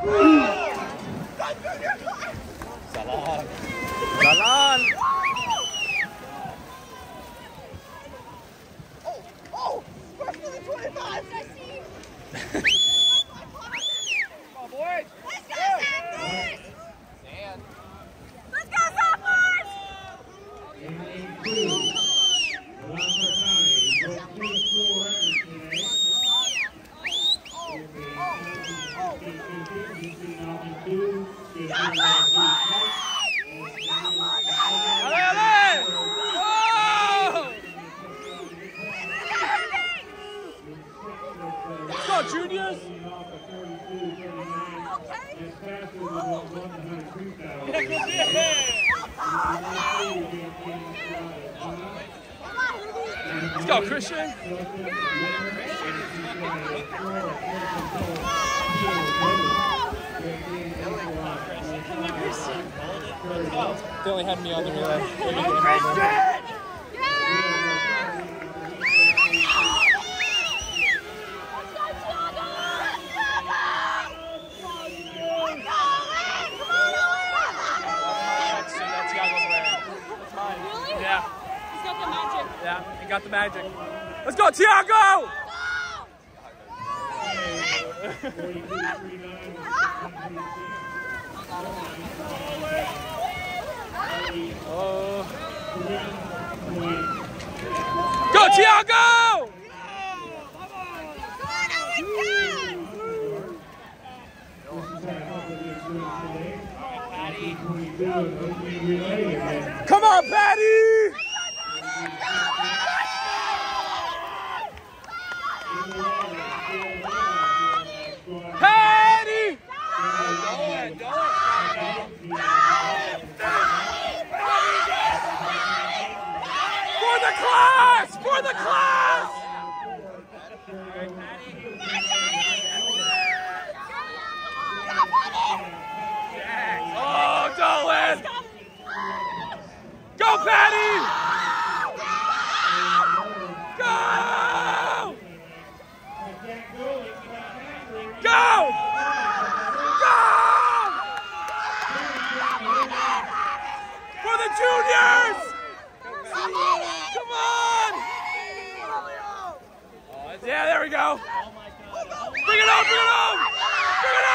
Salon. Salon. Oh, oh, first to the 25. Come on, boys. Let's go, Sophomores! And Let's go, Sophomores! Let's go, juniors. Let's go, Christian. They only had me on the relay. That's, that's Tiago's way. That's mine. Really? Yeah, He's got the magic. yeah, he got the magic. Let's go, Tiago! Oh. Go, Tiago! Come on, Patty! The class! now. Bring it on, bring it on! Bring it on!